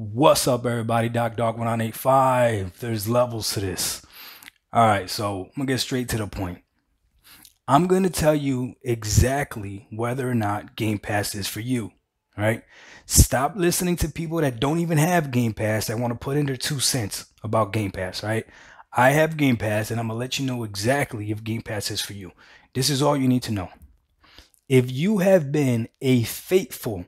What's up, everybody? Doc Dark 1985. There's levels to this. All right, so I'm gonna get straight to the point. I'm gonna tell you exactly whether or not Game Pass is for you. Right? Stop listening to people that don't even have Game Pass that want to put in their two cents about Game Pass. Right? I have Game Pass, and I'm gonna let you know exactly if Game Pass is for you. This is all you need to know. If you have been a faithful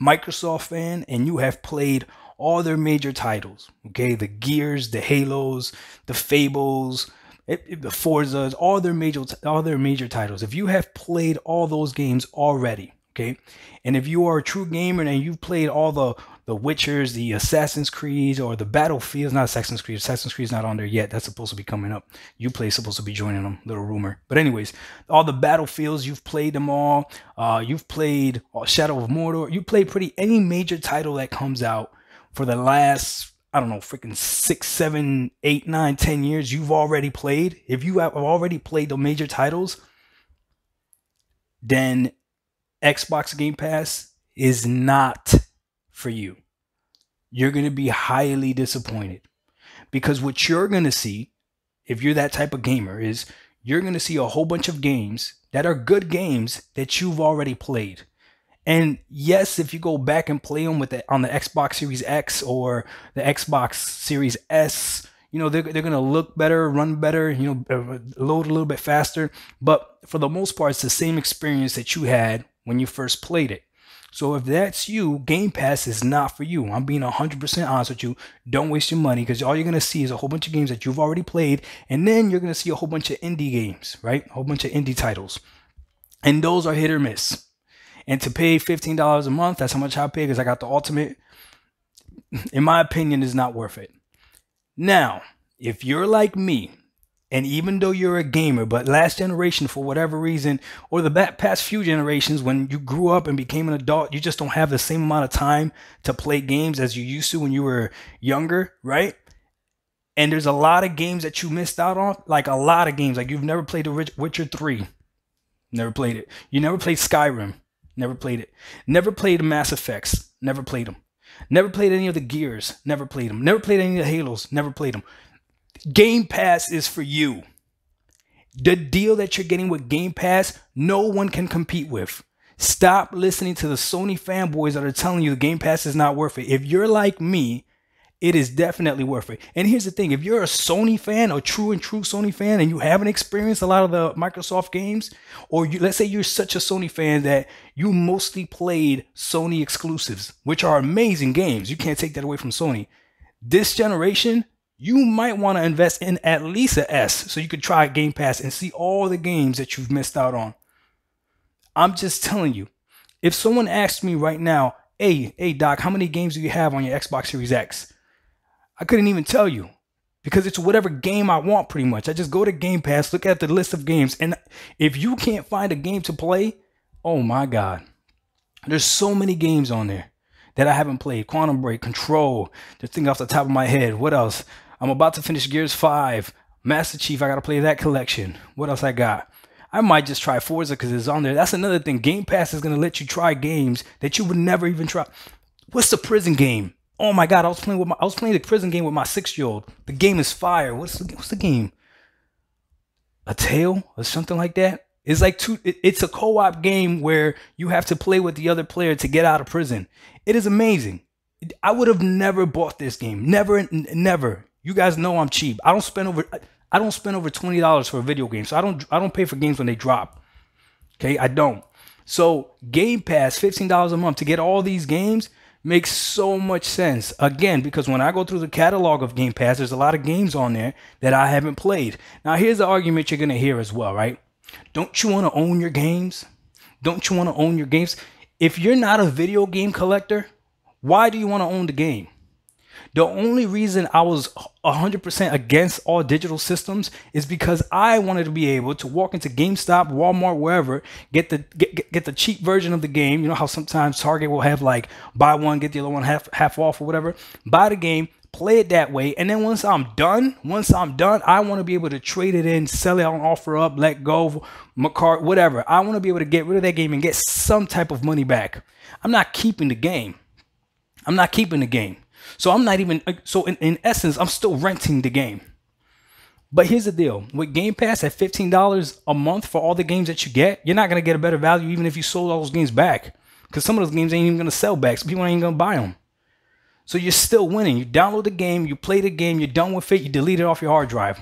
Microsoft fan and you have played all their major titles, okay, the Gears, the Halos, the Fables, it, it, the Forzas, all their major all their major titles. If you have played all those games already, okay, and if you are a true gamer and you've played all the the Witchers, the Assassin's Creed, or the Battlefields. Not Assassin's Creed. Assassin's Creed's not on there yet. That's supposed to be coming up. Uplay supposed to be joining them. Little rumor. But anyways, all the Battlefields, you've played them all. Uh, you've played uh, Shadow of Mordor. You played pretty any major title that comes out for the last I don't know, freaking six, seven, eight, nine, ten years. You've already played. If you have already played the major titles, then Xbox Game Pass is not for you. You're going to be highly disappointed because what you're going to see, if you're that type of gamer, is you're going to see a whole bunch of games that are good games that you've already played. And yes, if you go back and play them with the, on the Xbox Series X or the Xbox Series S, you know they're, they're gonna look better, run better, you know, uh, load a little bit faster. But for the most part, it's the same experience that you had when you first played it. So if that's you, Game Pass is not for you. I'm being 100% honest with you. Don't waste your money because all you're going to see is a whole bunch of games that you've already played. And then you're going to see a whole bunch of indie games, right? A whole bunch of indie titles. And those are hit or miss. And to pay $15 a month, that's how much I pay because I got the ultimate, in my opinion, is not worth it. Now, if you're like me and even though you're a gamer, but last generation, for whatever reason, or the past few generations, when you grew up and became an adult, you just don't have the same amount of time to play games as you used to when you were younger, right? And there's a lot of games that you missed out on, like a lot of games. Like you've never played The Witcher 3, never played it. You never played Skyrim, never played it. Never played Mass Effects, never played them. Never played any of the Gears, never played them. Never played any of the Halos, never played them. Game Pass is for you. The deal that you're getting with Game Pass, no one can compete with. Stop listening to the Sony fanboys that are telling you the Game Pass is not worth it. If you're like me, it is definitely worth it. And here's the thing if you're a Sony fan, a true and true Sony fan, and you haven't experienced a lot of the Microsoft games, or you, let's say you're such a Sony fan that you mostly played Sony exclusives, which are amazing games. You can't take that away from Sony. This generation, you might want to invest in at least a S so you could try Game Pass and see all the games that you've missed out on. I'm just telling you, if someone asked me right now, hey, hey, Doc, how many games do you have on your Xbox Series X? I couldn't even tell you because it's whatever game I want pretty much. I just go to Game Pass, look at the list of games, and if you can't find a game to play, oh my God, there's so many games on there that I haven't played. Quantum Break, Control, just think off the top of my head. What else? I'm about to finish Gears 5. Master Chief, I gotta play that collection. What else I got? I might just try Forza because it's on there. That's another thing. Game Pass is gonna let you try games that you would never even try. What's the prison game? Oh my god, I was playing with my I was playing the prison game with my six year old. The game is fire. What's the what's the game? A tale or something like that? It's like two it, it's a co-op game where you have to play with the other player to get out of prison. It is amazing. I would have never bought this game. Never, never. You guys know I'm cheap. I don't spend over I don't spend over twenty dollars for a video game. So I don't I don't pay for games when they drop. Okay, I don't. So Game Pass, fifteen dollars a month to get all these games makes so much sense. Again, because when I go through the catalog of Game Pass, there's a lot of games on there that I haven't played. Now here's the argument you're gonna hear as well, right? Don't you want to own your games? Don't you want to own your games? If you're not a video game collector, why do you want to own the game? The only reason I was 100% against all digital systems is because I wanted to be able to walk into GameStop, Walmart, wherever, get the get, get the cheap version of the game. You know how sometimes Target will have like buy one get the other one half half off or whatever. Buy the game, play it that way, and then once I'm done, once I'm done, I want to be able to trade it in, sell it on offer up, let go, Mercari, whatever. I want to be able to get rid of that game and get some type of money back. I'm not keeping the game. I'm not keeping the game. So I'm not even uh, so in, in essence, I'm still renting the game. But here's the deal. With Game Pass at $15 a month for all the games that you get, you're not gonna get a better value even if you sold all those games back. Because some of those games ain't even gonna sell back, so people ain't gonna buy them. So you're still winning. You download the game, you play the game, you're done with it, you delete it off your hard drive.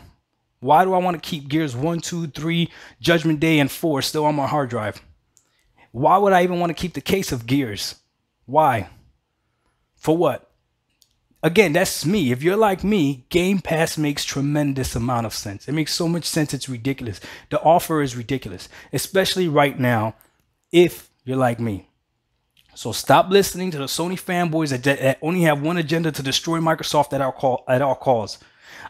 Why do I want to keep Gears 1, 2, 3, Judgment Day, and 4 still on my hard drive? Why would I even want to keep the case of Gears? Why? For what? Again, that's me. If you're like me, Game Pass makes tremendous amount of sense. It makes so much sense it's ridiculous. The offer is ridiculous, especially right now if you're like me. So stop listening to the Sony fanboys that, that only have one agenda to destroy Microsoft at our call at all calls.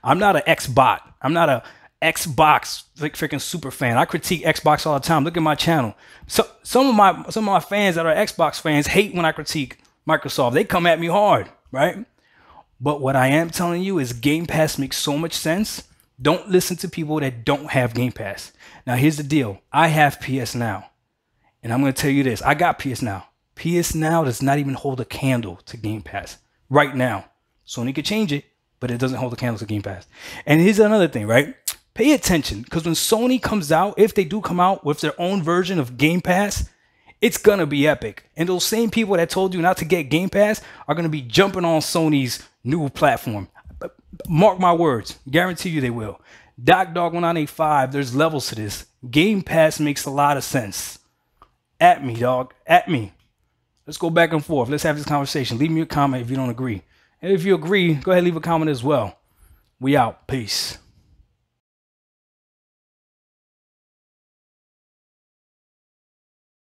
I'm not an Xbot. I'm not a Xbox like freaking super fan. I critique Xbox all the time. Look at my channel. So some of my some of my fans that are Xbox fans hate when I critique Microsoft. They come at me hard, right? But what I am telling you is Game Pass makes so much sense. Don't listen to people that don't have Game Pass. Now here's the deal. I have PS Now. And I'm going to tell you this. I got PS Now. PS Now does not even hold a candle to Game Pass right now. Sony could change it, but it doesn't hold a candle to Game Pass. And here's another thing, right? Pay attention because when Sony comes out, if they do come out with their own version of Game Pass, it's gonna be epic. And those same people that told you not to get Game Pass are gonna be jumping on Sony's new platform. Mark my words, guarantee you they will. Doc Dark 1985, there's levels to this. Game Pass makes a lot of sense. At me, dog. At me. Let's go back and forth. Let's have this conversation. Leave me a comment if you don't agree. And if you agree, go ahead leave a comment as well. We out. Peace.